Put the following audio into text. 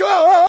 Tchau!